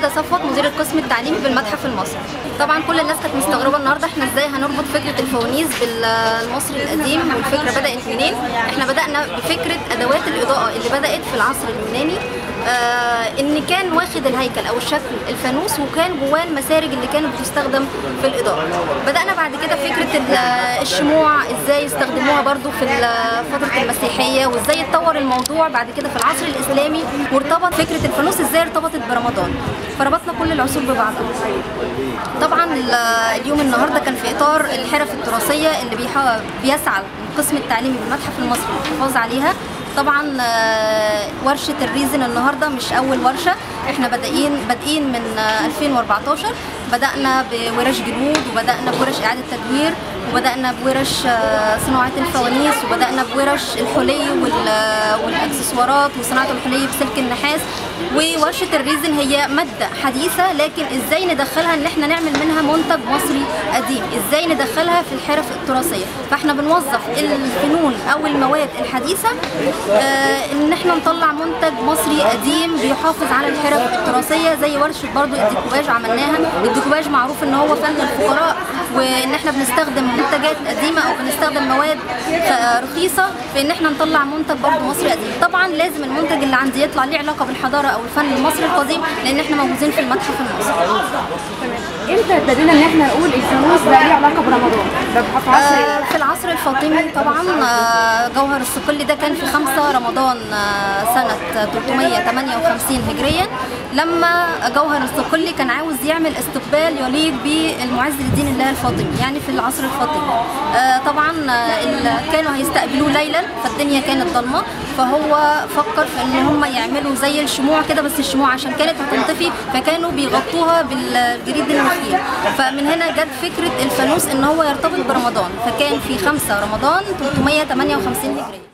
سيده صفوت مدير القسم التعليمي بالمتحف المصري. طبعا كل الناس كانت مستغربة النهارده إحنا إزاي هنربط فكرة الفوانيس بالمصري القديم والفكرة بدأت منين. إحنا بدأنا بفكرة أدوات الإضاءة اللي بدأت في العصر اليوناني آه إن كان واخد الهيكل أو الشكل الفانوس وكان جواه المسارج اللي كانت بتستخدم في الإضاءة. بدأنا بعد كده فكرة الشموع إزاي استخدموها برضو في فترة المسيحية وإزاي اتطور الموضوع بعد كده في العصر الإسلامي وارتبط فكرة الفانوس إزاي ارتبطت برمضان؟ فربطنا كل العصور ببعضها. طبعا اليوم النهارده كان في إطار الحرف التراثية اللي بيسعى القسم التعليمي بالمتحف المصري للحفاظ عليها. طبعا ورشة ال resin النهارده مش أول ورشة. إحنا بادئين بادئين من 2014 بدأنا بورش جلود وبدأنا بورش إعادة تدوير وبدأنا بورش صناعة الفوانيس وبدأنا بورش الحلي والأكسسوارات وصناعة الحلي بسلك النحاس. وورشة ال resin هي مادة حديثة لكن إزاي ندخلها إن إحنا نعمل منها منتج مصري قديم؟ إزاي ندخلها في الحرف التراثية؟ فإحنا بنوظف الفنون أو المواد الحديثة إن إحنا نطلع منتج مصري قديم بيحافظ على الحرف التراثية زي ورشة برضو الديكوباج عملناها. الديكوباج معروف إن هو فن الفقراء وإن إحنا بنستخدم منتجات قديمة أو بنستخدم مواد رخيصة في ان إحنا نطلع منتج برضو مصري قديم. طبعا لازم المنتج اللي عندي يطلع ليه علاقة بالحضارة أو الفن المصري القديم لأن إحنا موجودين في المتحف المصري. إمتى ابتدينا إن إحنا نقول الفانوس ده ليه علاقة برمضان؟ ده في عصر آه في العصر الفاطمي طبعا آه جوهر الصقلي ده كان في 5 رمضان آه سنة 358 هجريا. لما جوهر الصقلي كان عاوز يعمل استقبال يليق بالمعز لدين الله الفاطمي يعني في العصر الفاطمي. طبعا كانوا هيستقبلوه ليلا فالدنيا كانت ضلمة. فهو فكر في إن هم يعملوا زي الشموع كده بس الشموع عشان كانت هتنطفي فكانوا بيغطوها بالجريد النخيل. فمن هنا جت فكرة الفانوس إن هو يرتبط برمضان. فكان في 5 رمضان 358 هجرية.